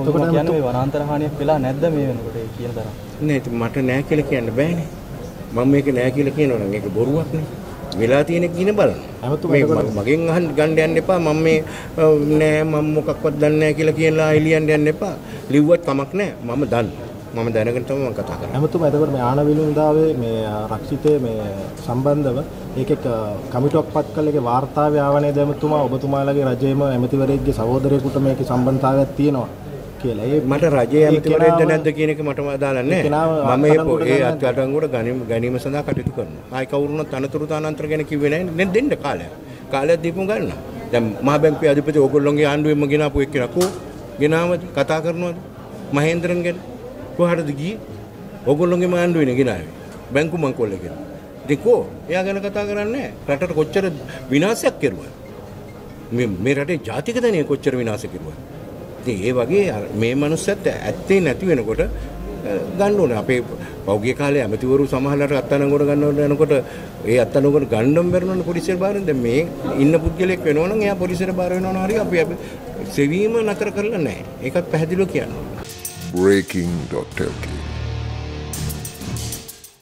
එතකොට කියන්නේ මේ වනාන්තර හානියක් වෙලා නැද්ද මේ වෙනකොට ඒ කියන තරම්? නෑ ඉතින් මට නෑ කියලා කියන්න බෑනේ. මම මේක නෑ කියලා කියනවා නම් ඒක බොරුවක් නේ. වෙලා තියෙන කින බලන්න. මේ මගෙන් අහන්න ගන්න යන්න එපා. මම මේ නෑ මම මොකක්වත් දන්නේ නෑ කියලා කියලා එළියන්න යන්න එපා. ලිව්වත් කමක් නෑ. මම දන්නවා. මම දැනගෙන තමයි මම කතා කරන්නේ. ඇමතුම එතකොට මේ ආනවිලුන්දාවේ මේ රක්ෂිතය මේ සම්බන්ධව ඒකෙක් කමිටුවක් පත් කළ එකේ වාර්තාව ආවනේ දැමතුමා ඔබතුමාලගේ රජයේම ඇමතිවරයෙක්ගේ සහෝදරයෙකුට මේකේ සම්බන්ධතාවයක් තියෙනවා කියලා. ඒ මට රජයේ ඇමතිවරයෙක්ද නැද්ද කියන එක මට අදාළ නැහැ. මම අත්අඩංගුවට ඒ අත්අඩංගුවට ගැනීම ගැනීම සඳහා කටයුතු කරනවා. ආයි කවුරුනත් අනතුරු තානාන්තර ගැන කිව්වේ නැහැ. නේ දෙන්න කාලයක්. කාලයක් දීපුම ගන්න. දැන් මහ බැංකුවේ අධිපති ඕගොල්ලෝගේ ආණ්ඩුවෙන්ම ගෙනාපු එක්කෙනා කෝ ගෙනාවද කතා කරනවද? මහේන්ද්‍රන් ගැන කොහටද ගියේ? ඕගොල්ලෝගේ ආණ්ඩුවේනේ ගෙනාවේ. බැංකු මංකොල්ල ගැන. ඉතින් කෝ එයා ගැන කතා කරන්නේ. රටට කොච්චර විනාශයක් කෙරුවද? මේ මේ රටේ ජාතික ධනය කොච්චර විනාශ කෙරුවද? ඉතින් ඒ වගේ අර මේ මනුස්සයත් ඇත්තේ නැති වෙනකොට අ, ගන්න ඕනේ. අපේ පෞගිය කාලේ ඇමතිවරු සමහරවිට අත්අඩංගුවට ගන්නවට යනකොට ඒ අත්අඩංගුවට ගන්නම බැරිනවනේ පොලිසියට බාරෙන්. දැන් මේ ඉන්න පුද්ගලෙක් වෙනවනම් එයා පොලිසියට බාර වෙනවනම් හරි අපි අපි සෙවීම නතර කරලා නැහැ. ඒකත් පැහැදිලිව කියනවා. breaking.lk